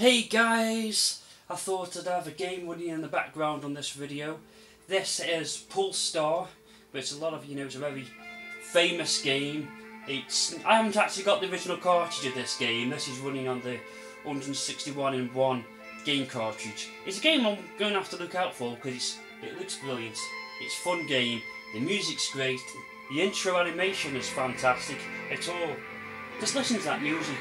Hey guys! I thought I'd have a game running in the background on this video. This is Pulstar, which a lot of you know is a very famous game. It's I haven't actually got the original cartridge of this game. This is running on the 161 in 1 game cartridge. It's a game I'm going to have to look out for because it looks brilliant. It's a fun game. The music's great. The intro animation is fantastic. It's all. Just listen to that music.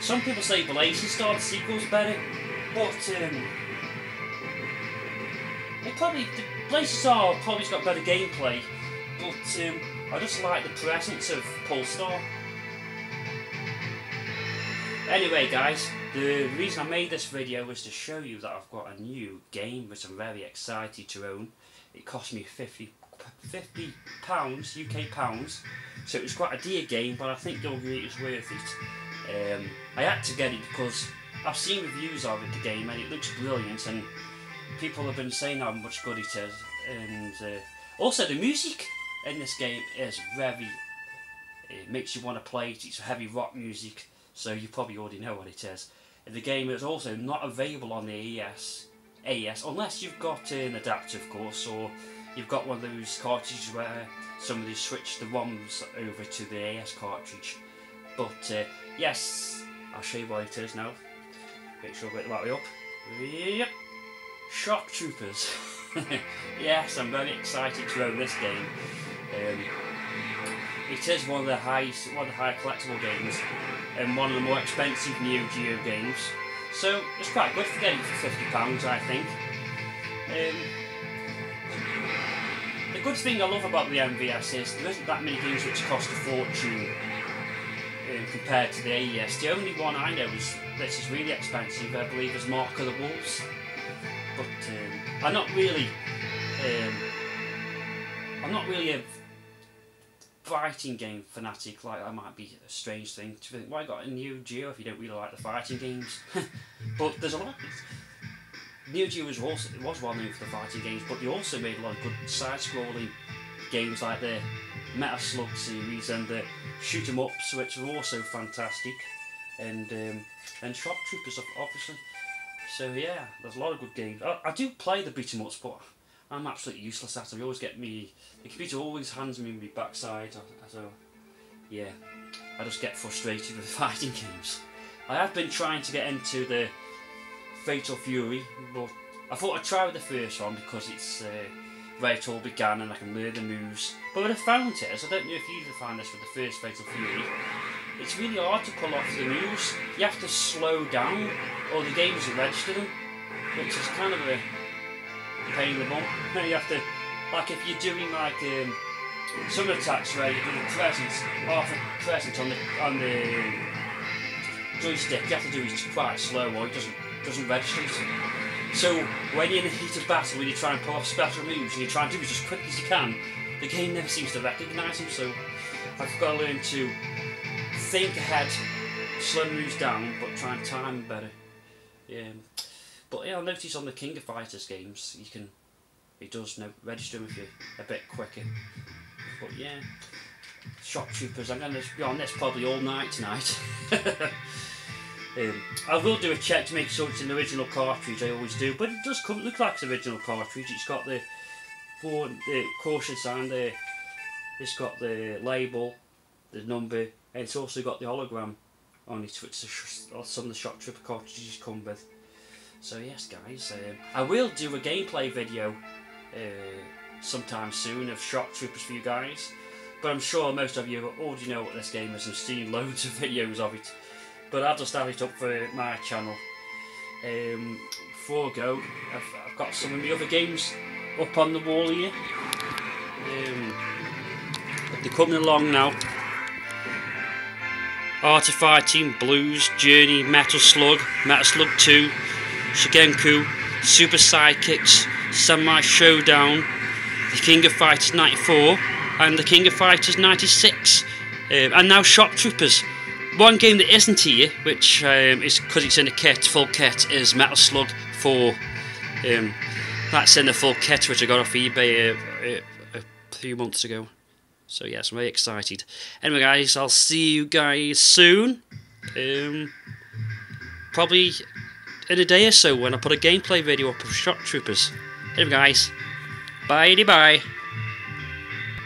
Some people say Blazing Star the sequel's better, but um, it probably the Blazing Star probably's got better gameplay, but um, I just like the presence of Pulstar. Anyway guys, the reason I made this video was to show you that I've got a new game which I'm very excited to own. It cost me 50, 50 pounds, UK pounds, so it was quite a dear game but I think you'll worth it. Um, I had to get it because I've seen reviews of it, the game, and it looks brilliant, and people have been saying how much good it is. And uh, also, the music in this game is very. It makes you want to play it. It's heavy rock music, so you probably already know what it is. The game is also not available on the ES, AES unless you've got an adapter, of course, or you've got one of those cartridges where somebody switched the ROMs over to the AES cartridge. But uh, yes, I'll show you what it is now. Make sure I get the battery up. Yep. Shock Troopers. yes, I'm very excited to own this game. Um, it is one of the highest, one of the higher collectible games, and one of the more expensive Neo Geo games. So it's quite good for getting for fifty pounds, I think. Um, the good thing I love about the MVS is there isn't that many games which cost a fortune um, compared to the AES. The only one I know is this is really expensive, I believe, is Mark of the Wolves. But um, I'm not really, um, I'm not really a fighting game fanatic. Like that might be a strange thing to think. Why got a Neo Geo if you don't really like the fighting games? but there's a lot. Neo Geo was also was well known for the fighting games, but they also made a lot of good side-scrolling games like the Metal Slug series and the Shoot 'em Ups, which were also fantastic, and um, and Shock Troopers obviously. So yeah, there's a lot of good games. I, I do play the beat 'em ups, but I'm absolutely useless at it. You always get me the computer always hands me my backside, so yeah, I just get frustrated with fighting games. I have been trying to get into the Fatal Fury, but I thought I'd try with the first one because it's. Uh, where it all began and I can learn the moves. But what I found is, I don't know if you ever found this with the first Fatal Fury, it's really hard to pull off the moves. You have to slow down or the game doesn't register them, which is kind of a pain in the bum. you have to, like if you're doing like um, some attacks where you're doing present, half a present on the, on the joystick, you have to do it quite slow or it doesn't, doesn't register it. So when you're in the heat of battle, when you try and pull off special moves and you try and do it as quick as you can, the game never seems to recognise them. So I've got to learn to think ahead, slow moves down, but try and time better. Yeah. But yeah, I noticed on the King of Fighters games, you can it does register them if you're a bit quicker. But yeah, Shock Troopers. I'm going to be on this probably all night tonight. Um, I will do a check to make sure it's an original cartridge, I always do, but it does come look like it's original cartridge. It's got the the caution sign there, it's got the label, the number, and it's also got the hologram on it, which some of the Shock Trooper cartridges come with. So yes guys, um, I will do a gameplay video uh, sometime soon of Shock Troopers for you guys, but I'm sure most of you already know what this game is and seen loads of videos of it but I'll just have it up for my channel. Um, before I go, I've, I've, got some of the other games up on the wall here. Um, they're coming along now. Art of Fighting, Blues, Journey, Metal Slug, Metal Slug 2, Sengoku, Super Sidekicks, Samurai Shodown, The King of Fighters 94, and The King of Fighters 96, um, and now Shock Troopers. One game that isn't here, which um, is because it's in a kit, full kit, is Metal Slug 4. Um, That's in the full kit which I got off eBay a, a, a few months ago. So yes, I'm very excited. Anyway, guys, I'll see you guys soon. Um, probably in a day or so when I put a gameplay video up of Shock Troopers. Anyway, guys, bye bye.